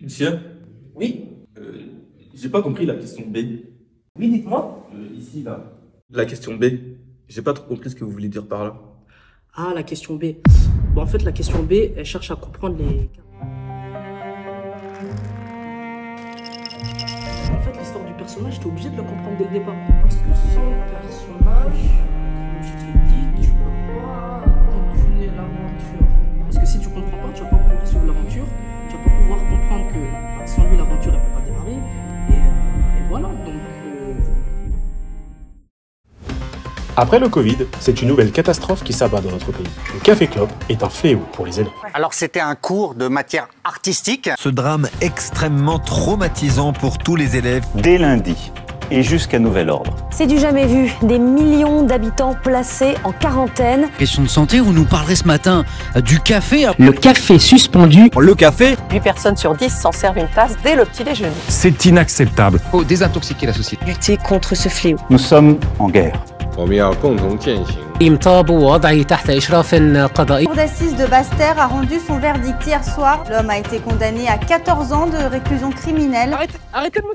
Monsieur Oui euh, J'ai pas compris la question B. Oui, dites-moi. Euh, ici, là. La question B. J'ai pas trop compris ce que vous voulez dire par là. Ah, la question B. Bon, en fait, la question B, elle cherche à comprendre les... En fait, l'histoire du personnage, t'es obligé de la comprendre dès le départ. Parce que sans personnage, comme je t'ai dit, tu peux pas continuer l'aventure. Parce que si tu comprends Après le Covid, c'est une nouvelle catastrophe qui s'abat dans notre pays. Le café club est un fléau pour les élèves. Alors c'était un cours de matière artistique. Ce drame extrêmement traumatisant pour tous les élèves. Dès lundi et jusqu'à nouvel ordre. C'est du jamais vu. Des millions d'habitants placés en quarantaine. Question de santé, on nous parlerait ce matin du café. Le café suspendu. Le café 8 personnes sur 10 s'en servent une tasse dès le petit déjeuner. C'est inacceptable. Faut désintoxiquer la société. Lutter contre ce fléau. Nous sommes en guerre. La cour d'assises de Basse-Terre a rendu son verdict hier soir. L'homme a été condamné à 14 ans de réclusion criminelle. Arrêtez, arrêtez de me